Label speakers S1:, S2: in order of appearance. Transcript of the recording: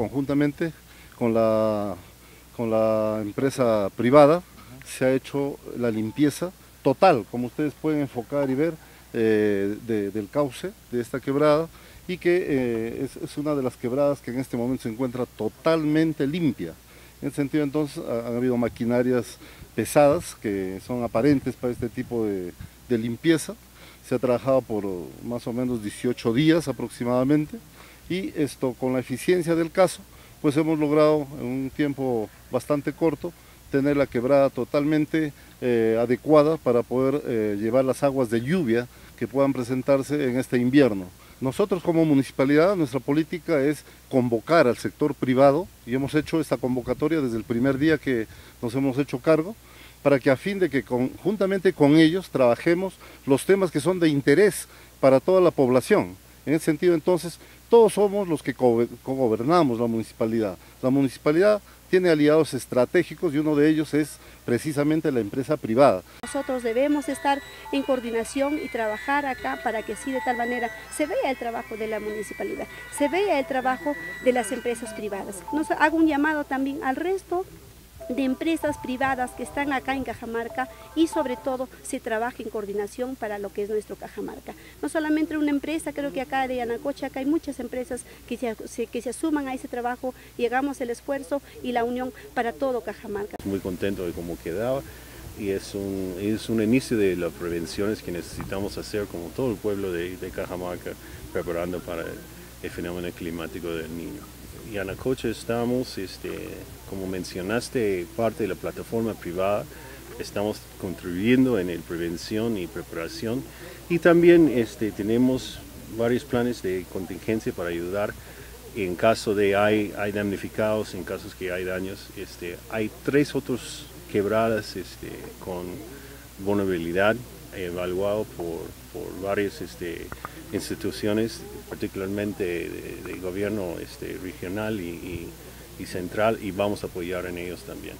S1: conjuntamente con la, con la empresa privada, se ha hecho la limpieza total, como ustedes pueden enfocar y ver, eh, del cauce de esta quebrada y que eh, es, una de las quebradas que en este momento se encuentra totalmente limpia. En ese sentido entonces han habido maquinarias pesadas que son aparentes para este tipo de, de limpieza. Se ha trabajado por más o menos 18 días aproximadamente y esto con la eficiencia del caso pues hemos logrado en un tiempo bastante corto tener la quebrada totalmente eh, adecuada para poder eh, llevar las aguas de lluvia que puedan presentarse en este invierno. Nosotros como municipalidad, nuestra política es convocar al sector privado y hemos hecho esta convocatoria desde el primer día que nos hemos hecho cargo para que a fin de que conjuntamente con ellos trabajemos los temas que son de interés para toda la población. En ese sentido, entonces, todos somos los que gobernamos la municipalidad. La municipalidad tiene aliados estratégicos y uno de ellos es precisamente la empresa privada.
S2: Nosotros debemos estar en coordinación y trabajar acá para que sí de tal manera se vea el trabajo de la municipalidad, se vea el trabajo de las empresas privadas. Nos hago un llamado también al resto de empresas privadas que están acá en Cajamarca y sobre todo se trabaja en coordinación para lo que es nuestro Cajamarca. No solamente una empresa, creo que acá de Anacocha, acá hay muchas empresas que se, que se asuman a ese trabajo y hagamos el esfuerzo y la unión para todo Cajamarca.
S3: Muy contento de cómo quedaba y es un, es un inicio de las prevenciones que necesitamos hacer como todo el pueblo de, de Cajamarca preparando para el fenómeno climático del niño y Anacocha estamos, este, como mencionaste, parte de la plataforma privada, estamos contribuyendo en el prevención y preparación y también este, tenemos varios planes de contingencia para ayudar en caso de hay, hay damnificados, en casos que hay daños. Este, hay tres otros quebradas este, con vulnerabilidad evaluado por, por varias este, instituciones, particularmente de, gobierno este, regional y, y central, y vamos a apoyar en ellos también.